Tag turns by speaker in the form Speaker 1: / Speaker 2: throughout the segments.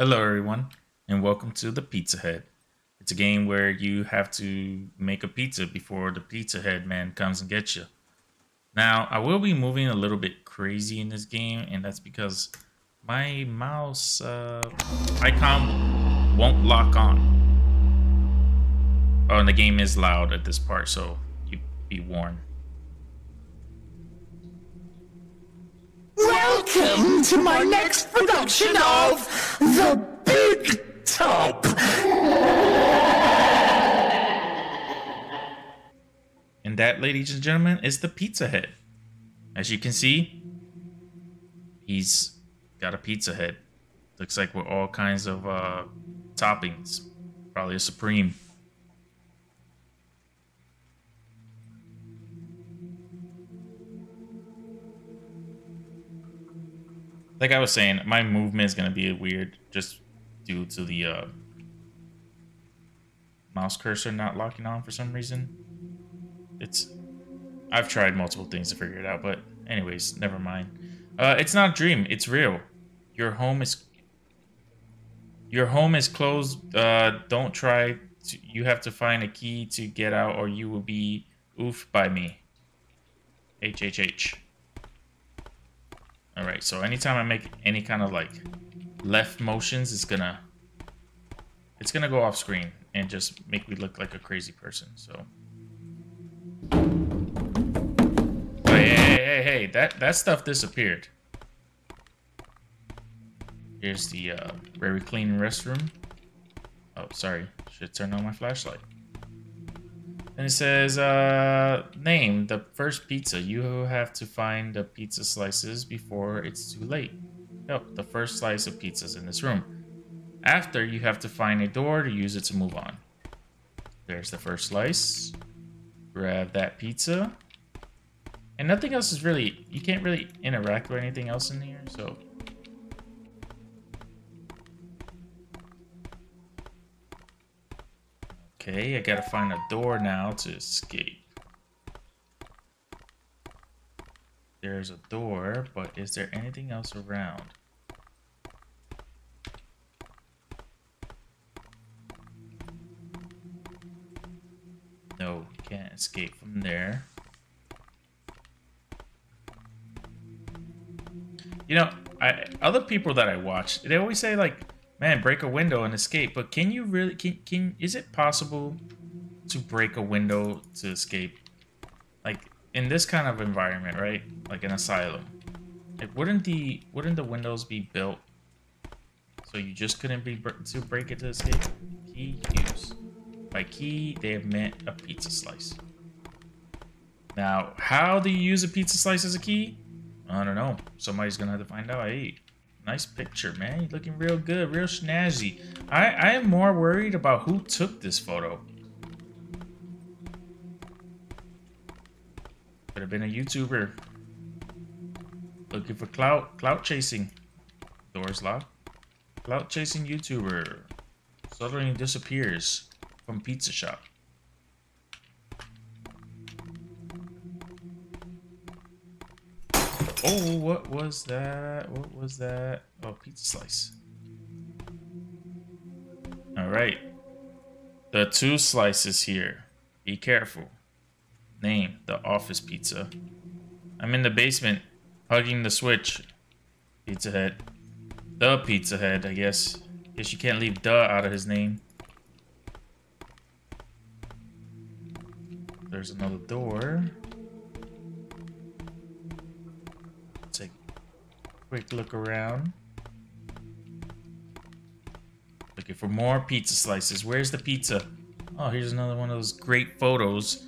Speaker 1: Hello, everyone, and welcome to the Pizza Head. It's a game where you have to make a pizza before the Pizza Head man comes and gets you. Now, I will be moving a little bit crazy in this game, and that's because my mouse uh, icon won't lock on. Oh, and the game is loud at this part, so you be warned.
Speaker 2: Welcome to my next production of The Big Top.
Speaker 1: And that, ladies and gentlemen, is the Pizza Head. As you can see, he's got a pizza head. Looks like with all kinds of uh, toppings. Probably a Supreme. Like I was saying, my movement is gonna be weird just due to the uh, mouse cursor not locking on for some reason. It's I've tried multiple things to figure it out, but anyways, never mind. Uh, it's not a dream; it's real. Your home is your home is closed. Uh, don't try. To, you have to find a key to get out, or you will be oofed by me. H H H. Right, so anytime I make any kind of like left motions, it's gonna it's gonna go off screen and just make me look like a crazy person. So, oh, hey, hey, hey, hey, that that stuff disappeared. Here's the uh, very clean restroom. Oh, sorry, should turn on my flashlight. And it says, uh, name the first pizza. You have to find the pizza slices before it's too late. Yep, the first slice of pizza's in this room. After, you have to find a door to use it to move on. There's the first slice. Grab that pizza. And nothing else is really, you can't really interact with anything else in here, so Okay, I gotta find a door now to escape. There's a door, but is there anything else around? No, can't escape from there. You know, I other people that I watch, they always say like, Man, break a window and escape. But can you really, can, can, is it possible to break a window to escape? Like, in this kind of environment, right? Like an asylum. Like, wouldn't the, wouldn't the windows be built so you just couldn't be to break it to escape? Key use. By key, they meant a pizza slice. Now, how do you use a pizza slice as a key? I don't know. Somebody's gonna have to find out. Hey, Nice picture, man. You're looking real good, real snazzy. I, I am more worried about who took this photo. Could have been a YouTuber. Looking for clout, clout chasing. Doors locked. Clout chasing YouTuber. Suddenly disappears from pizza shop. Oh, what was that? What was that? Oh, pizza slice. All right. The two slices here. Be careful. Name, the office pizza. I'm in the basement, hugging the switch. Pizza Head. The Pizza Head, I guess. Guess you can't leave the out of his name. There's another door. Quick look around. Looking for more pizza slices. Where's the pizza? Oh, here's another one of those great photos.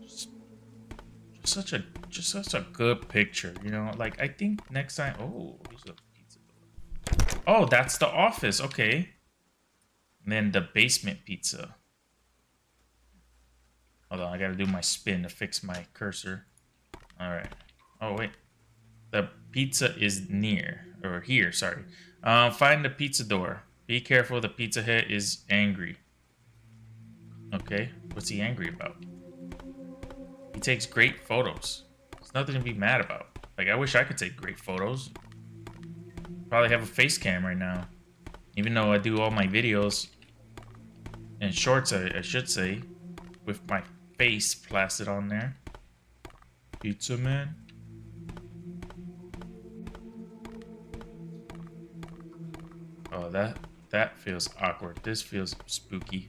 Speaker 1: Just, such a just such a good picture, you know. Like I think next time. Oh, here's a pizza. Oh, that's the office. Okay. And then the basement pizza. Hold on, I gotta do my spin to fix my cursor. All right. Oh wait. The pizza is near, or here, sorry. Uh, find the pizza door. Be careful, the pizza head is angry. Okay, what's he angry about? He takes great photos. There's nothing to be mad about. Like, I wish I could take great photos. Probably have a face cam right now. Even though I do all my videos and shorts, I, I should say, with my face plastered on there. Pizza man. Oh, that that feels awkward. This feels spooky.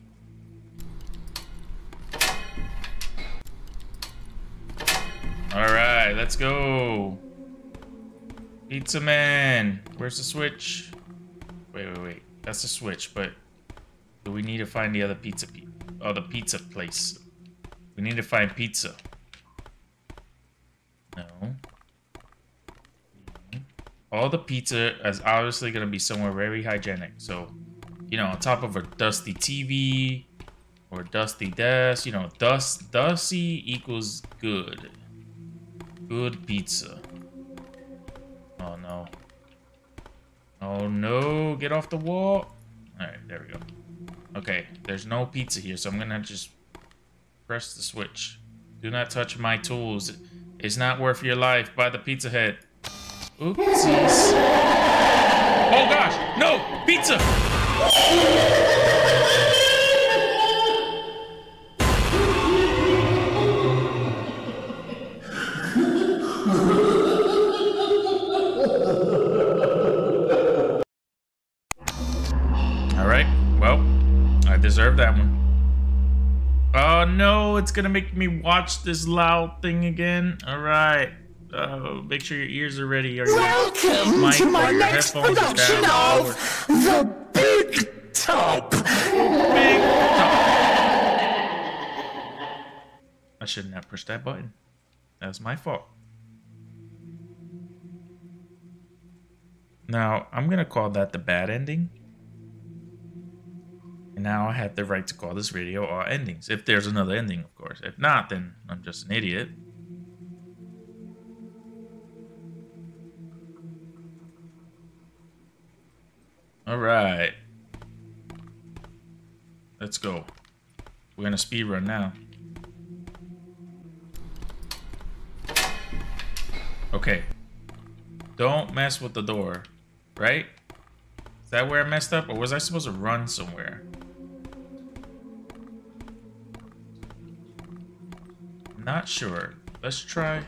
Speaker 1: All right, let's go. Pizza man, where's the switch? Wait, wait, wait. That's the switch, but do we need to find the other pizza? Pe oh, the pizza place. We need to find pizza. No. All the pizza is obviously going to be somewhere very hygienic. So, you know, on top of a dusty TV or dusty desk, you know, dust, dusty equals good. Good pizza. Oh, no. Oh, no. Get off the wall. All right, there we go. Okay, there's no pizza here, so I'm going to just press the switch. Do not touch my tools. It's not worth your life. By the Pizza Head. Oopsies. Oh gosh, no! Pizza! Alright, well, I deserve that one. Oh no, it's gonna make me watch this loud thing again. Alright. Uh, make sure your ears are ready. Are
Speaker 2: Welcome
Speaker 1: mic
Speaker 2: to my next production of The Big Top.
Speaker 1: Big top. I shouldn't have pushed that button. That was my fault. Now, I'm going to call that the bad ending. And now I have the right to call this video all endings. If there's another ending, of course. If not, then I'm just an idiot. All right. Let's go. We're gonna speed run now. Okay. Don't mess with the door, right? Is that where I messed up, or was I supposed to run somewhere? Not sure. Let's try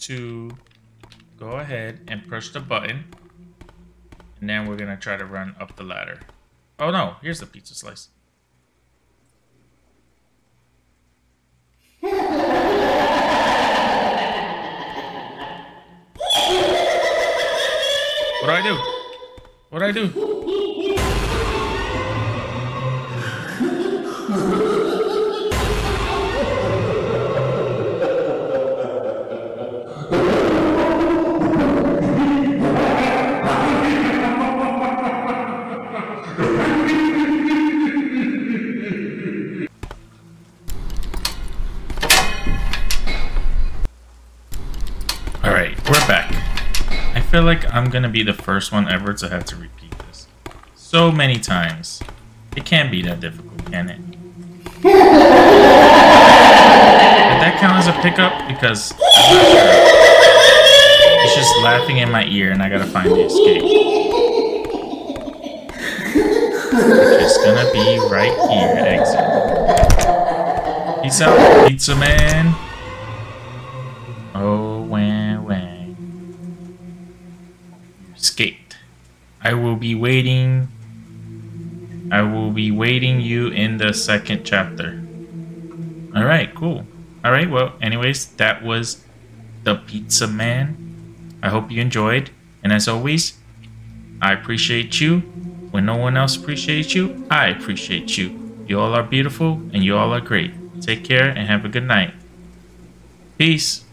Speaker 1: to go ahead and push the button. And then we're gonna try to run up the ladder. Oh no, here's the pizza slice. What do I do? What do I do? Feel like I'm gonna be the first one ever to have to repeat this so many times. It can't be that difficult, can it? Did that count as a pickup? Because sure. It's just laughing in my ear and I gotta find the escape. Which is gonna be right here, exit. Peace out, pizza man. Be waiting. I will be waiting you in the second chapter. Alright, cool. Alright, well, anyways, that was The Pizza Man. I hope you enjoyed. And as always, I appreciate you. When no one else appreciates you, I appreciate you. You all are beautiful and you all are great. Take care and have a good night. Peace.